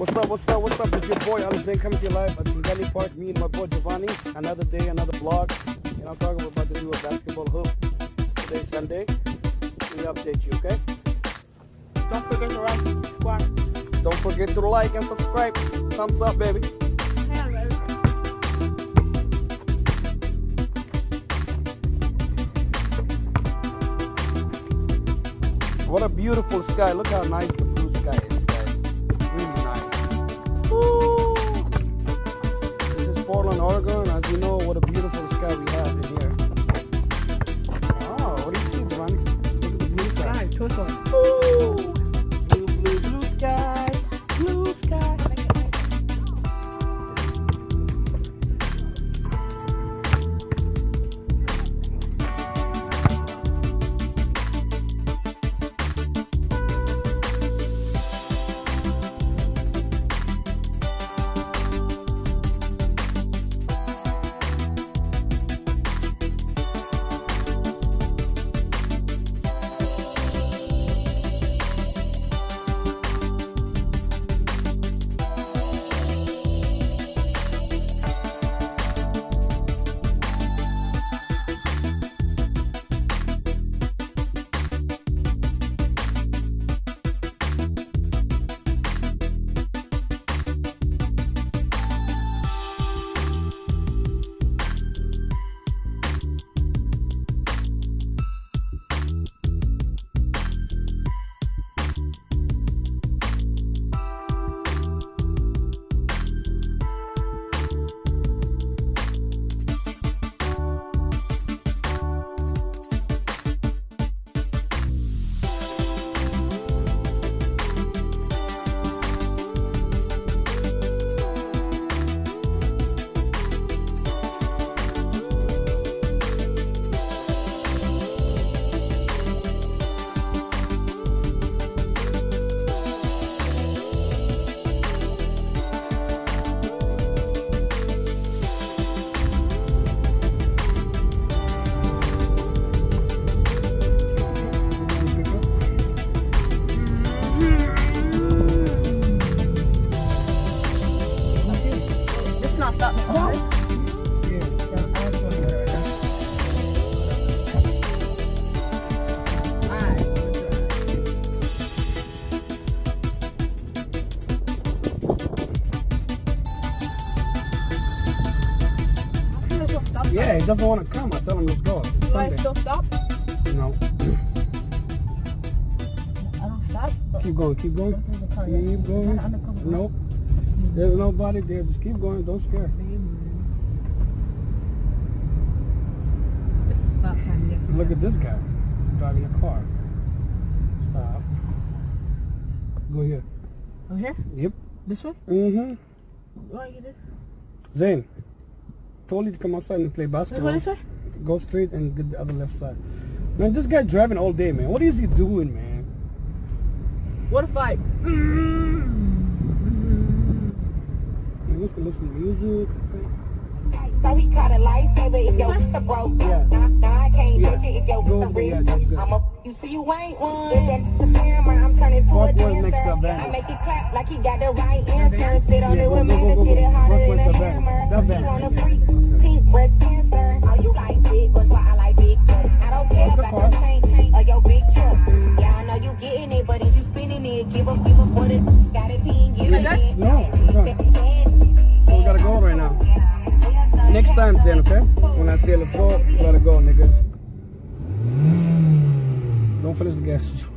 What's up, what's up, what's up? It's your boy Alexander coming to your live at Kingali Park. Me and my boy Giovanni. Another day, another vlog. And I'm talking about to do a basketball hoop. Today Sunday. We update you, okay? Don't forget to like, subscribe. Don't forget to like and subscribe. Thumbs up, baby. What a beautiful sky. Look how nice Portland, Oregon. As you know, Yeah, he doesn't want to come. I tell him let's go. It's Do I Sunday. still stop? No. I don't stop. Keep going, keep going. Keep going. Nope. There's nobody there. Just keep going. Don't scare. This is stop sign, yes. Look at this guy driving a car. Stop. Go here. Oh, here? Yep. This way? Mm-hmm. Why you did? Zane, told you to come outside and play basketball. go this way? Go straight and get the other left side. Man, this guy driving all day, man. What is he doing, man? What if I... He wants to listen to music. So he caught a lifesaver if your a broke. Yeah. Nah, nah, I can't Yeah. touch it if your Go- a real. yeah, that's good. I'm a you till you ain't one. If that's the scammer, I'm turning to What a was dancer. next to I make it clap like he got the right answer. Sit on Yeah, it go, with go, me go, to go, get it go. harder What was than a the Vanna? hammer. The You Vanna. want a freak, So we gotta go right now. Next time, then, okay? When I say let's go, we gotta go, nigga. Don't finish the gas.